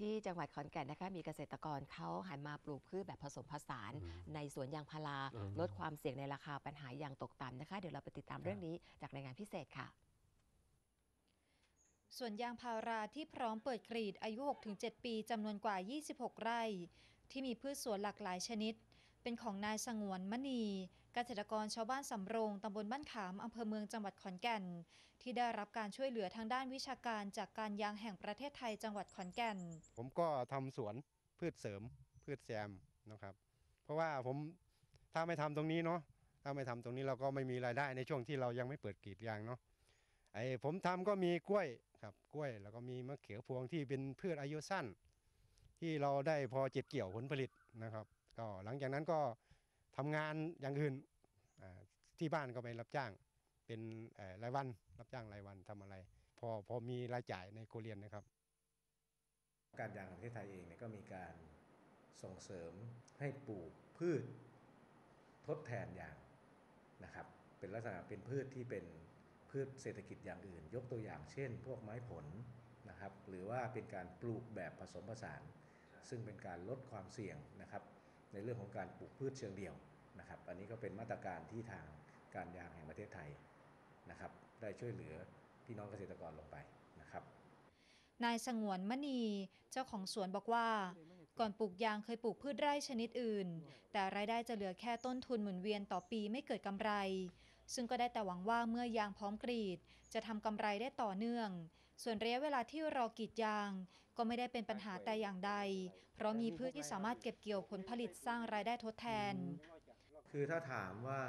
ที่จังหวัดขอนแก่นนะคะมีเกษตรกรเขาหันมาปลูกพืชแบบผสมผสานอืมในสวนยางพาราอืมลดความเสี่ยงในราคาปัญหายางตกต่ำนะคะ เดี๋ยวเราไปติดตามเรื่องนี้จากรายงานพิเศษค่ะส่วนยางพาราที่พร้อมเปิดกรีดอายุ 6-7 ปีจำนวนกว่า 26 ไร่ ที่มีพืชสวนหลากหลายชนิด เป็นของนายสงวนมณีเกษตรกรชาวบ้านสำโรงตำบลบ้านขามอำเภอเมืองจังหวัดขอนแก่น ที่ได้รับการช่วยเหลือทางด้านวิชาการจากการยางแห่งประเทศไทยจังหวัดขอนแก่น ผมก็ทำสวนพืชเสริม พืชแซมนะครับ เพราะว่าผมถ้าไม่ทำตรงนี้เนาะถ้าไม่ทำตรงนี้เราก็ไม่มีรายได้ในช่วงที่เรายังไม่เปิดกรีดยางเนาะไอ้ผมทำก็มีกล้วยครับกล้วย แล้วก็มีมะเขือพวงที่เป็นพืชอายุสั้น ที่เราได้พอเจ็บเกี่ยวผลผลิตนะครับ ก็หลังจากนั้นก็ทำงานอย่างอื่นที่บ้านก็ไปรับจ้างเป็นรายวันรับจ้างรายวันทำอะไร พอพอมีรายจ่ายในโคเรียนนะครับ การยางแห่งประเทศไทยเองเนี่ยก็มีการส่งเสริมให้ปลูกพืชทดแทนยางนะครับ เป็นลักษณะเป็นพืชที่เป็นพืชเศรษฐกิจอย่างอื่น ยกตัวอย่างเช่น พวกไม้ผลนะครับ หรือว่าเป็นการปลูกแบบผสมผสาน ซึ่งเป็นการลดความเสี่ยงนะครับ ในเรื่องของการปลูกพืชเชิงเดี่ยวนะครับ อันนี้ก็เป็นมาตรการที่ทางการยางแห่งประเทศไทยนะครับ ได้ช่วยเหลือพี่น้องเกษตรกรลงไปนะครับนายสงวนมณีเจ้าของสวนบอกว่า ก่อนปลูกยางเคยปลูกพืชไร่ชนิดอื่น แต่รายได้จะเหลือแค่ต้นทุนหมุนเวียนต่อปีไม่เกิดกำไร ซึ่งก็ได้แต่หวังว่าเมื่อยางพร้อมกรีด จะทำกำไรได้ต่อเนื่อง ส่วนระยะเวลาที่รอกรีดยาง ก็ไม่ได้เป็นปัญหาแต่อย่างใด เพราะมีพืชที่สามารถเก็บเกี่ยวผลผลิตสร้างรายได้ทดแทน คือถ้าถามว่า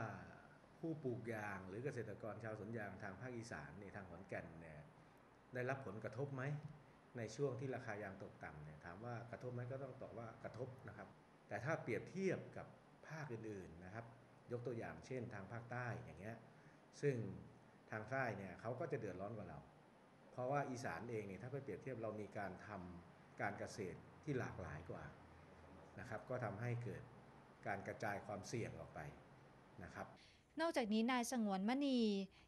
ผู้ปลูกยางหรือเกษตรกรชาวสวนยางทางภาคอีสานเนี่ยทางขอนแก่นเนี่ยได้รับผลกระทบไหมในช่วงที่ราคายางตกต่ำเนี่ยถามว่ากระทบไหมก็ต้องตอบว่ากระทบนะครับ แต่ถ้าเปรียบเทียบกับภาคอื่นๆนะครับ ยกตัวอย่างเช่นทางภาคใต้อย่างเงี้ยซึ่งทางใต้เนี่ยเขาก็จะเดือดร้อนกว่าเรา เพราะว่าอีสานเองเนี่ยถ้าไปเปรียบเทียบเรามีการทำการเกษตรที่หลากหลายกว่านะครับ ก็ทำให้เกิดการกระจายความเสี่ยงออกไปนะครับนอกจากนี้นายสงวนมณี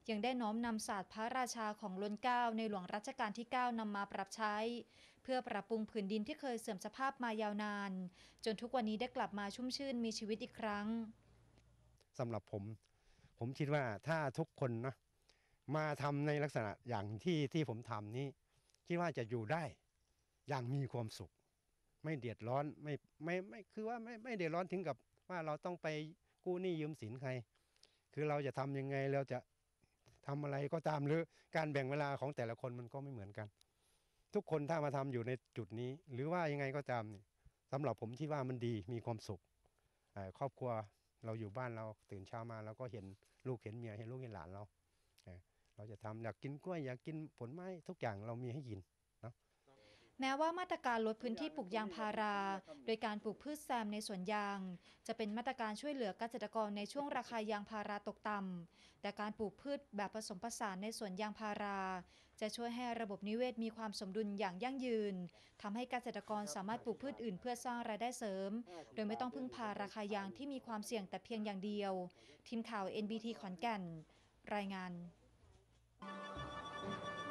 ยังได้น้อมนำศาสตร์พระราชาของล้นเกล้าในหลวงรัชกาลที่ 9นำมาปรับใช้ เพื่อปรับปรุงผืนดินที่เคยเสื่อมสภาพมายาวนาน จนทุกวันนี้ได้กลับมาชุ่มชื่นมีชีวิตอีกครั้งสำหรับผม ผมคิดว่าถ้าทุกคนนะ มาทำในลักษณะอย่างที่ที่ผมทำนี้คิดว่าจะอยู่ได้อย่างมีความสุข ไม่เดือดร้อนไม่ไม่ไม่คือว่าไม่ไม่เดือดร้อนถึงกับว่าเราต้องไปกู้หนี้ยืมสินใคร คือเราจะทำยังไงเราจะทำอะไรก็ตามหรือการแบ่งเวลาของแต่ละคนมันก็ไม่เหมือนกัน ทุกคนถ้ามาทำอยู่ในจุดนี้ หรือว่ายังไงก็ตามนี่สำหรับผมคิดว่ามันดีมีความสุขครอบครัวเราอยู่บ้านเราตื่นเช้ามาเราก็เห็นลูกเห็นเมียเห็นลูกเห็นหลานเรา เออเราจะทำอยากกินกล้วยอยากกินผลไม้ทุกอย่างเรามีให้กินแม้ว่ามาตรการลดพื้นที่ปลูกยางพารา โดยการปลูกพืชแซมในสวนยาง จะเป็นมาตรการช่วยเหลือเกษตรกรในช่วงราคายางพาราตกต่ำแต่การปลูกพืชแบบผสมผสานในสวนยางพารา จะช่วยให้ระบบนิเวศมีความสมดุลอย่างยั่งยืนทำให้เกษตรกรสามารถปลูกพืชอื่นเพื่อสร้างรายได้เสริม โดยไม่ต้องพึ่งพาราคายางที่มีความเสี่ยงแต่เพียงอย่างเดียว ทีมข่าว NBT ขอนแก่น รายงาน Thank you.